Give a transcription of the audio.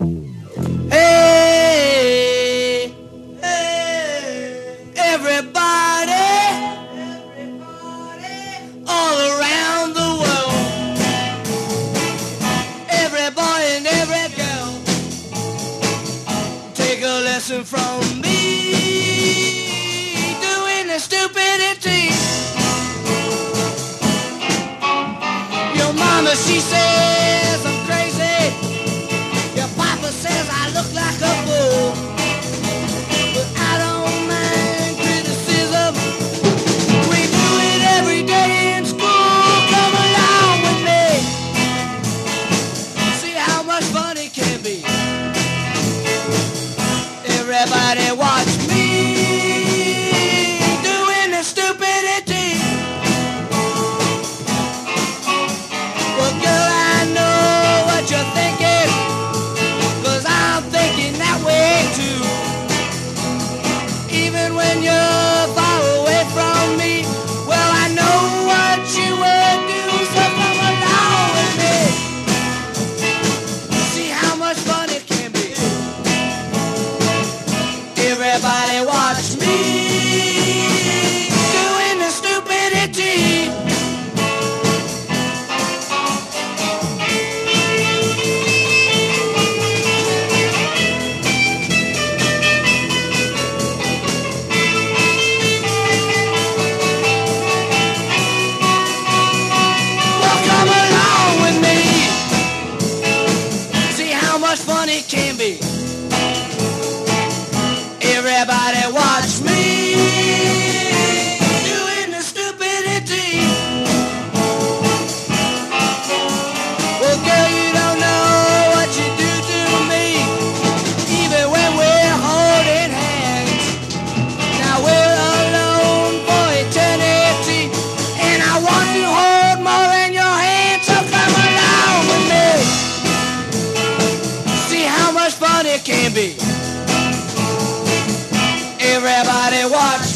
Hey, hey, everybody, all around the world, every boy and every girl, take a lesson from me, doing the stupidity. Your mama, she says when you're far away from me, well, I know what you would do. So come along with me. See how much fun it can be. Everybody watch me how much fun it can be. Everybody watch me it can be. Everybody watch